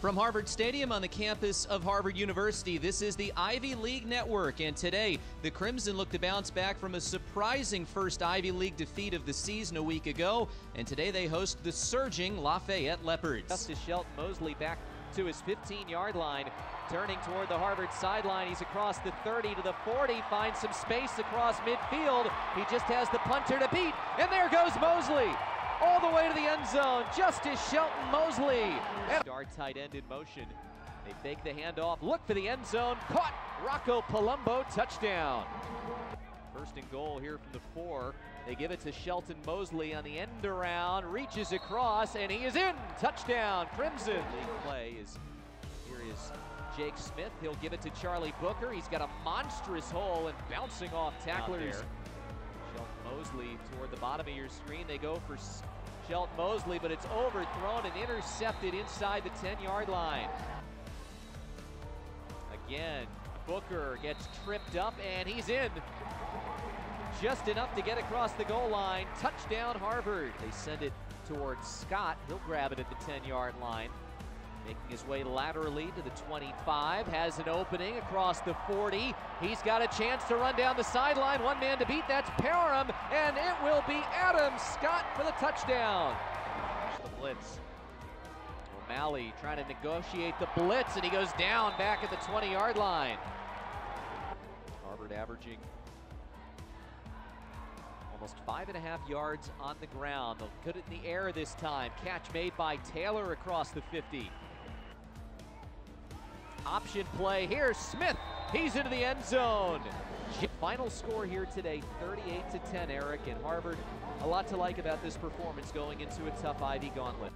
From Harvard Stadium on the campus of Harvard University, this is the Ivy League Network. And today, the Crimson look to bounce back from a surprising first Ivy League defeat of the season a week ago. And today they host the surging Lafayette Leopards. Justice Shelton Mosley back to his 15 yard line, turning toward the Harvard sideline. He's across the 30 to the 40, finds some space across midfield. He just has the punter to beat, and there goes Mosley all the way to the end zone. Justice Shelton Mosley. And Star tight end in motion. They fake the handoff, look for the end zone, caught. Rocco Palumbo, touchdown. First and goal here from the four. They give it to Shelton Mosley on the end around, reaches across, and he is in. Touchdown, Crimson. League play is here is Jake Smith. He'll give it to Charlie Booker. He's got a monstrous hole and bouncing off tacklers. Shelton Mosley toward the bottom of your screen. They go for Shelton Mosley, but it's overthrown and intercepted inside the 10 yard line. Again, Booker gets tripped up and he's in. Just enough to get across the goal line. Touchdown, Harvard. They send it towards Scott. He'll grab it at the 10 yard line. Making his way laterally to the 25, has an opening across the 40. He's got a chance to run down the sideline. One man to beat, that's Parham, and it will be Adam Scott for the touchdown. The blitz. O'Malley trying to negotiate the blitz, and he goes down back at the 20 yard line. Harvard averaging almost five and a half yards on the ground. They'll put it in the air this time. Catch made by Taylor across the 50 option play. here, Smith. He's into the end zone. Final score here today 38 to 10, Eric, and Harvard. A lot to like about this performance going into a tough Ivy gauntlet.